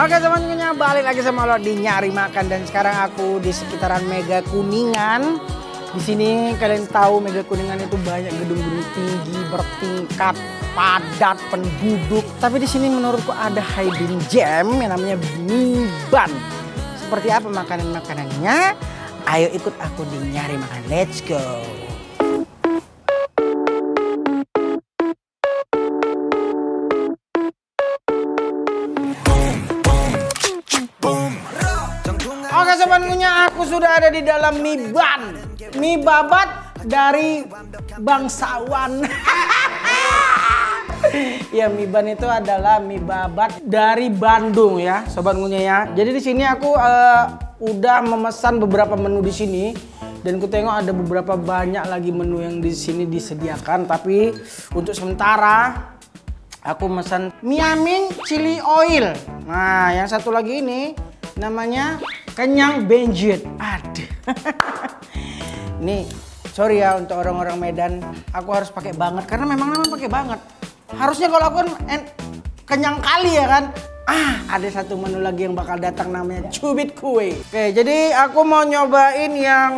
Oke semuanya balik lagi sama lo di nyari makan dan sekarang aku di sekitaran Mega Kuningan. Di sini kalian tahu Mega Kuningan itu banyak gedung-gedung tinggi bertingkat padat penduduk. Tapi di sini menurutku ada hidden gem yang namanya Miban. Seperti apa makanan-makanannya? Ayo ikut aku di nyari makan. Let's go. Aku sudah ada di dalam mie ban. Mie babat dari bangsawan. ya mie ban itu adalah mie babat dari Bandung ya, sobat ngunyah ya. Jadi di sini aku uh, udah memesan beberapa menu di sini dan ku tengok ada beberapa banyak lagi menu yang di sini disediakan tapi untuk sementara aku memesan miamin chili oil. Nah, yang satu lagi ini namanya kenyang benjet. Aduh. Nih, sorry ya untuk orang-orang Medan, aku harus pakai banget karena memang memang pakai banget. Harusnya kalau aku kan en, kenyang kali ya kan. Ah, ada satu menu lagi yang bakal datang namanya cubit kue. Oke, jadi aku mau nyobain yang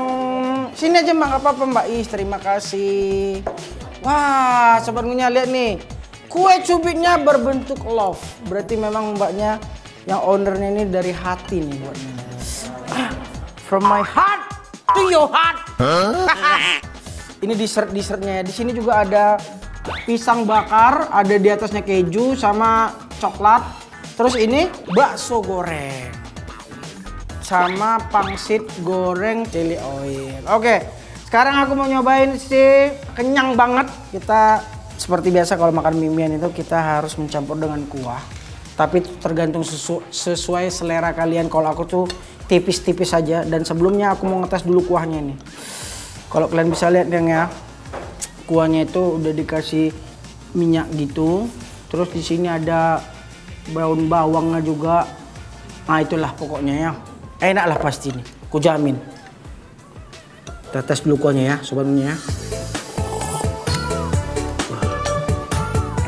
sini aja Mbak, apa-apa Mbak Is, terima kasih. Wah, sobat ngunyah lihat nih. Kue cubitnya berbentuk love. Berarti memang mbaknya yang ownernya ini dari hati nih buatnya. From my heart to your heart. ini dessert dessertnya ya. Di sini juga ada pisang bakar, ada di atasnya keju sama coklat. Terus ini bakso goreng sama pangsit goreng chili oil. Oke, sekarang aku mau nyobain si kenyang banget. Kita seperti biasa kalau makan mimian itu kita harus mencampur dengan kuah tapi tergantung sesu sesuai selera kalian. Kalau aku tuh tipis-tipis saja dan sebelumnya aku mau ngetes dulu kuahnya nih kalau kalian bisa lihat yang ya. Kuahnya itu udah dikasih minyak gitu. Terus di sini ada daun bawangnya juga. Nah itulah pokoknya ya. Enak lah pasti nih ku jamin. Kita tes dulu kuahnya ya sobatnya ya.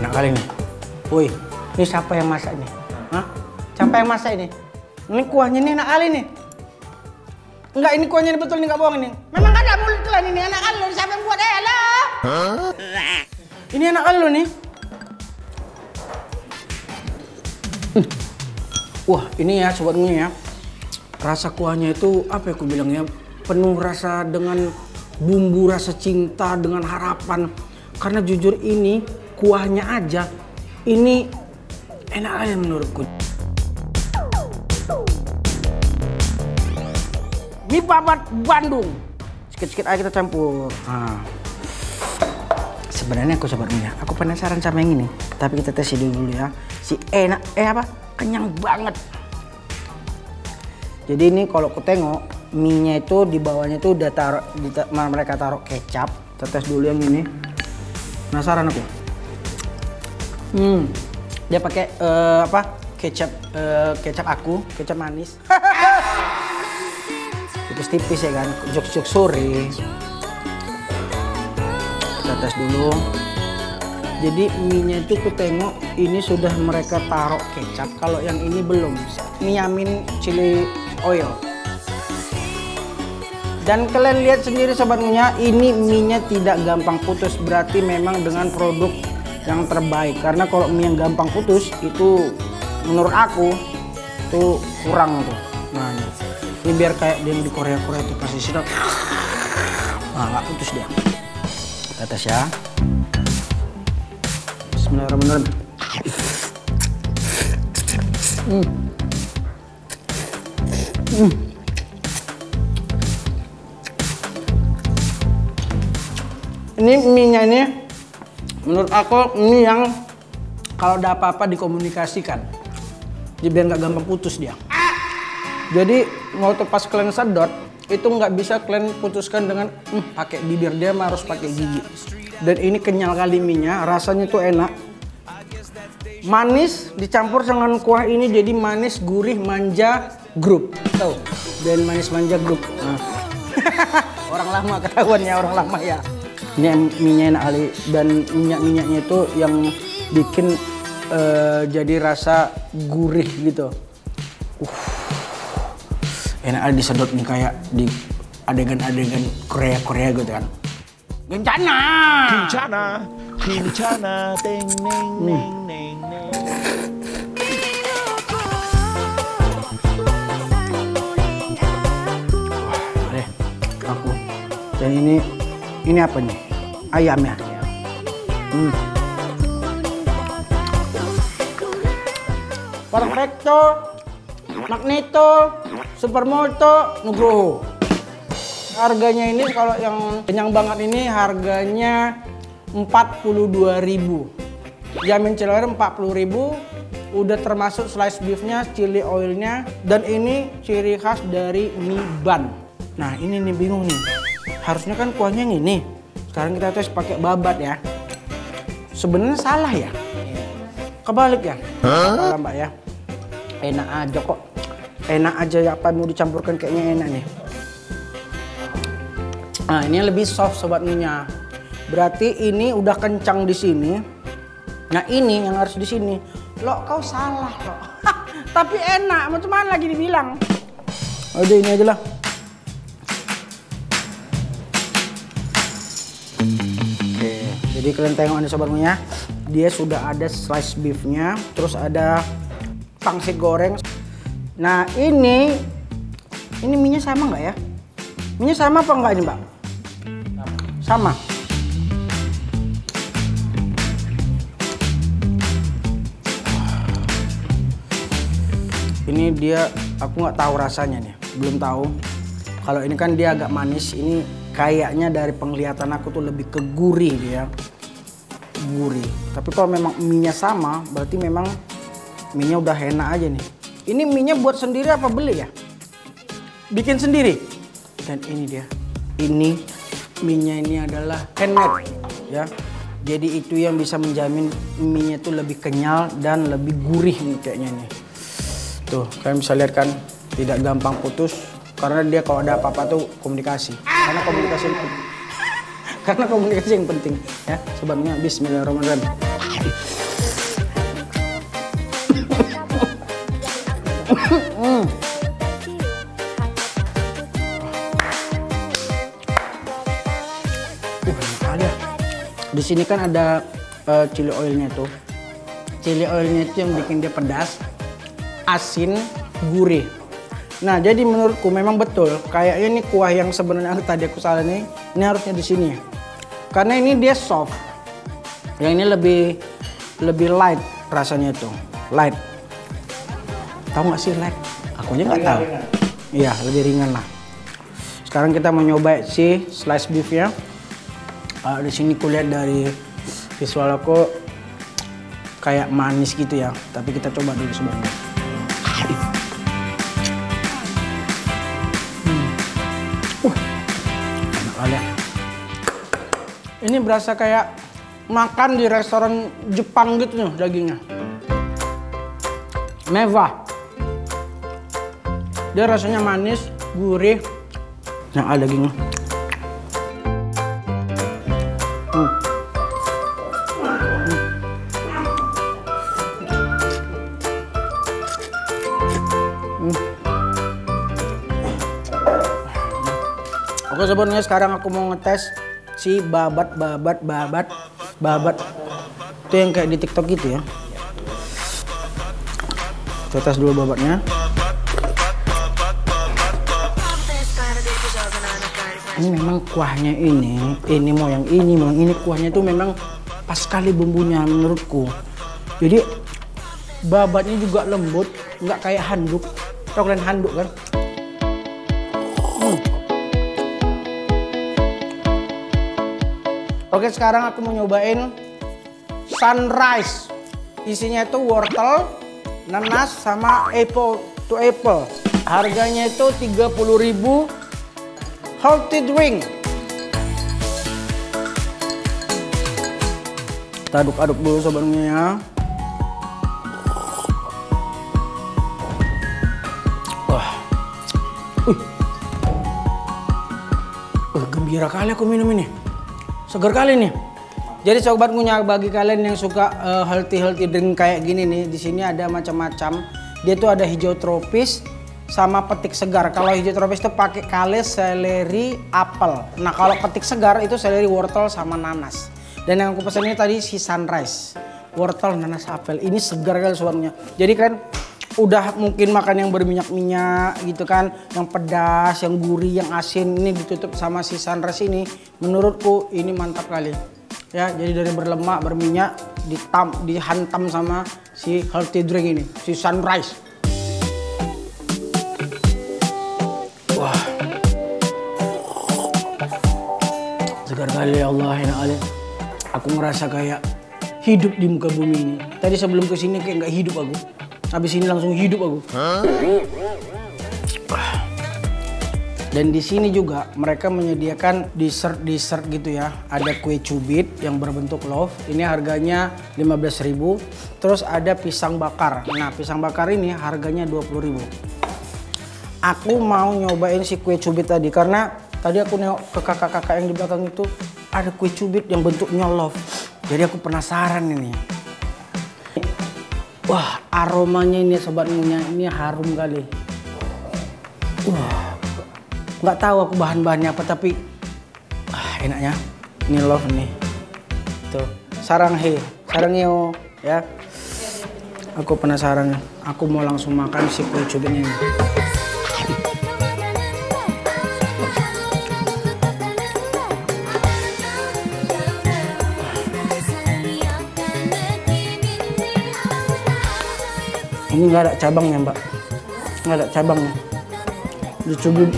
Enak kali nih woi ini siapa yang masak nih? Hah? Siapa yang masak ini? Ini kuahnya ini enak kali nih. Enggak, ini kuahnya ini betul nih, enggak bohong ini. Memang ada mulut tuh ini, enak kali loh. Siapa yang buat eh, lah? Ini enak kali loh nih. Hmm. Wah, ini ya sobatnya ya. Rasa kuahnya itu apa ya aku bilangnya? Penuh rasa dengan bumbu rasa cinta dengan harapan. Karena jujur ini kuahnya aja ini enak aja menurutku. Mie babat Bandung. Sikit-sikit aja kita campur. Nah. Sebenarnya aku sobatnya, aku penasaran sama yang ini. Tapi kita tes dulu ya. Si enak, eh apa? Kenyang banget. Jadi ini kalau aku tengok mie-nya itu di bawahnya itu udah taruh mereka taruh kecap. Kita tes dulu yang ini. Penasaran aku. Hmm, dia pakai uh, apa? Kecap uh, kecap aku kecap manis. Tipis-tipis ya kan jok-jok sore. Kita tes dulu. Jadi mie nya itu ku tengok ini sudah mereka taruh kecap. Kalau yang ini belum. Miamin chili oil. Dan kalian lihat sendiri sobatnya ini mie nya tidak gampang putus. Berarti memang dengan produk yang terbaik. Karena kalau mie yang gampang putus itu menurut aku itu kurang tuh. Nah ini, ini biar kayak dia di Korea Korea itu kasih sedap. Nah nggak putus dia. Kita tes ya. Bismillahirrahmanirrahim. Hmm. Hmm. ini mie nya ini menurut aku ini yang kalau ada apa-apa dikomunikasikan jadi biar nggak gampang putus dia. Jadi waktu pas kalian sedot itu nggak bisa kalian putuskan dengan hm, pakai bibir dia harus pakai gigi. Dan ini kenyal kali minyak rasanya tuh enak. Manis dicampur dengan kuah ini jadi manis gurih manja grup. Tahu? Dan manis manja grup. Nah. orang lama ketahuan ya orang lama ya ini minyak enak kali dan minyak-minyaknya itu yang bikin uh, jadi rasa gurih gitu Uh. Enak ada disedot nih kayak di adegan-adegan Korea-Korea gitu kan. Gencana. Kincana, kincana, teng neng neng neng neng. Deh, aku. Dan ini ini apa nih? Ayam ya. Hmm. Perfecto, Magneto, Supermoto, Nugroho. Harganya ini kalau yang kenyang banget ini harganya 42.000. Jamin ciler 40.000. Udah termasuk slice beefnya, chili oilnya, dan ini ciri khas dari mie ban. Nah ini nih bingung nih. Harusnya kan kuahnya yang ini. Sekarang kita tes pakai babat ya. Sebenarnya salah ya. Kebalik ya. Salah mbak ya. Enak aja kok. Enak aja ya apa mau dicampurkan kayaknya enak nih. Nah, ini lebih soft sobat minyak. Berarti ini udah kencang di sini. Nah, ini yang harus di sini. Lo kau salah, lo. Tapi enak, macam mana lagi dibilang? Udah ini aja lah. Jadi kalian tengok nih sobat minyak. Dia sudah ada slice beefnya, terus ada pangsit goreng. Nah, ini ini minyak sama nggak ya? Minyak sama apa enggak ini, Mbak? Sama. Ini dia aku nggak tahu rasanya nih, belum tahu. Kalau ini kan dia agak manis, ini kayaknya dari penglihatan aku tuh lebih ke gurih dia. Gurih. Tapi kalau memang mie sama, berarti memang mie udah enak aja nih. Ini mie buat sendiri apa beli ya? Bikin sendiri. Dan ini dia. Ini mie ini adalah handmade ya. Jadi itu yang bisa menjamin mie itu lebih kenyal dan lebih gurih nih kayaknya nih. Tuh, kalian bisa lihat kan tidak gampang putus karena dia kalau ada apa-apa tuh komunikasi. Karena komunikasi yang penting. karena komunikasi yang penting ya. Sebabnya bismillahirrahmanirrahim. Uh, kali ya. Di sini kan ada eh, chili oilnya tuh. Chili oilnya itu yang bikin dia pedas, asin, gurih. Nah, jadi menurutku memang betul. Kayaknya ini kuah yang sebenarnya tadi aku salah nih, ini harusnya di sini. Karena ini dia soft. Yang ini lebih lebih light rasanya itu, light. Tahu nggak sih light? Aku aja nggak tahu. Iya, lebih ringan lah. Sekarang kita mau nyoba si slice beefnya. Uh, di sini kulihat dari visual aku kayak manis gitu ya. Tapi kita coba dulu sebenarnya. Ini berasa kayak makan di restoran Jepang gitu nih dagingnya. Mewah. Dia rasanya manis, gurih. Nah, ada dagingnya. Hmm. Oke sebenarnya sekarang aku mau ngetes si babat babat babat babat itu yang kayak di TikTok gitu ya. Kita tes dulu babatnya. Ini memang kuahnya ini, ini mau yang ini, mau ini kuahnya itu memang pas sekali bumbunya menurutku. Jadi babatnya juga lembut, nggak kayak handuk. Tahu kalian handuk kan? Oke sekarang aku mau nyobain sunrise. Isinya itu wortel, nanas sama apple to apple. Harganya itu 30.000 healthy drink. Kita aduk-aduk dulu sobatnya ya. Wah. Uh. Gembira kali aku minum ini. Segar kali nih. Jadi sobat ngunyah bagi kalian yang suka healthy healthy drink kayak gini nih, di sini ada macam-macam. Dia tuh ada hijau tropis sama petik segar. Kalau hijau tropis itu pakai kale, seleri, apel. Nah kalau petik segar itu seleri, wortel sama nanas. Dan yang aku pesan ini tadi si sunrise, wortel, nanas, apel. Ini segar kali suaranya. Jadi kan udah mungkin makan yang berminyak-minyak gitu kan, yang pedas, yang gurih, yang asin ini ditutup sama si sunrise ini. Menurutku ini mantap kali. Ya, jadi dari berlemak, berminyak, ditam, dihantam sama si healthy drink ini, si sunrise. Wah. Segar kali ya Allah, enak kali. Aku ngerasa kayak hidup di muka bumi ini. Tadi sebelum ke sini kayak nggak hidup aku. Habis ini langsung hidup aku. Dan di sini juga mereka menyediakan dessert-dessert gitu ya. Ada kue cubit yang berbentuk love. Ini harganya 15.000. Terus ada pisang bakar. Nah, pisang bakar ini harganya 20.000. Aku mau nyobain si kue cubit tadi karena tadi aku nengok ke kakak-kakak yang di belakang itu ada kue cubit yang bentuknya love. Jadi aku penasaran ini. Wah, aromanya ini sobat ngunyah ini harum kali. Wah, nggak tahu aku bahan-bahannya apa tapi wah, enaknya. Ini love nih. Tuh, sarang he, sarang yo ya. Aku penasaran. Aku mau langsung makan si cubitnya ini. Ini nggak ada cabangnya mbak, nggak ada cabangnya. Dicubit.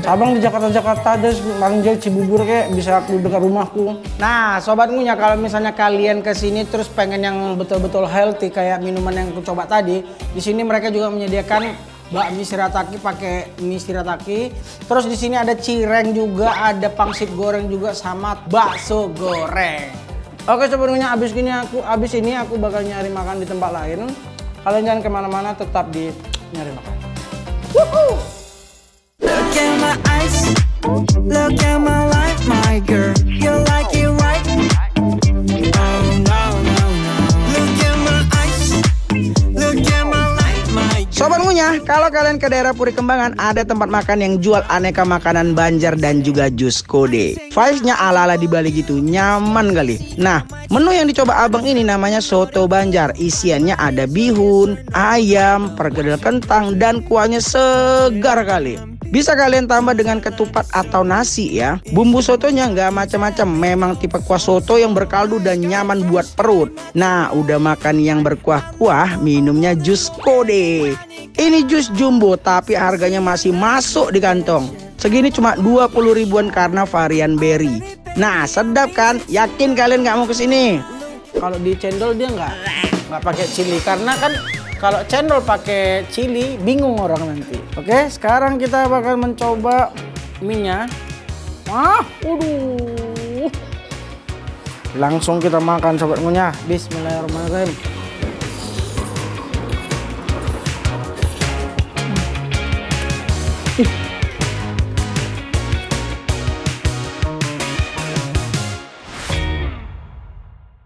Cabang di Jakarta-Jakarta ada paling Cibubur kayak bisa aku dekat rumahku. Nah, sobat ngunyah kalau misalnya kalian ke sini terus pengen yang betul-betul healthy kayak minuman yang aku coba tadi, di sini mereka juga menyediakan bakmi shirataki pakai mie shirataki. Terus di sini ada cireng juga, ada pangsit goreng juga sama bakso goreng. Oke sebenarnya abis ini aku abis ini aku bakal nyari makan di tempat lain. Kalian jangan ke mana-mana, tetap di nyari makan. Woohoo! Look at my eyes, look at my life, my girl. Kalau kalian ke daerah Puri Kembangan ada tempat makan yang jual aneka makanan Banjar dan juga jus kode. Vibes-nya ala-ala di Bali gitu, nyaman kali. Nah, menu yang dicoba abang ini namanya soto Banjar. Isiannya ada bihun, ayam, perkedel kentang, dan kuahnya segar kali. Bisa kalian tambah dengan ketupat atau nasi ya. Bumbu sotonya nggak macam-macam, memang tipe kuah soto yang berkaldu dan nyaman buat perut. Nah, udah makan yang berkuah-kuah, minumnya jus kode. Ini jus jumbo tapi harganya masih masuk di kantong. Segini cuma 20 ribuan karena varian berry. Nah, sedap kan? Yakin kalian nggak mau ke sini? Kalau di cendol dia nggak nggak pakai chili karena kan kalau cendol pakai chili bingung orang nanti. Oke, sekarang kita bakal mencoba mie-nya. Ah, waduh. Langsung kita makan sobat ngunyah. Bismillahirrahmanirrahim.